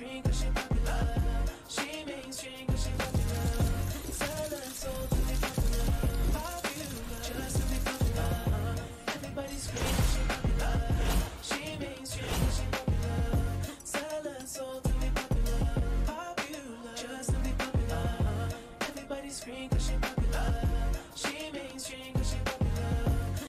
mainstream cause she popular. She mainstream cause she popular. Southern soul to be popular. Popular. She to be popular. Everybody scream cause she popular. She mainstream cause she popular. Southern soul to be popular. Popular. just to be popular. Everybody scream cause she popular. She mainstream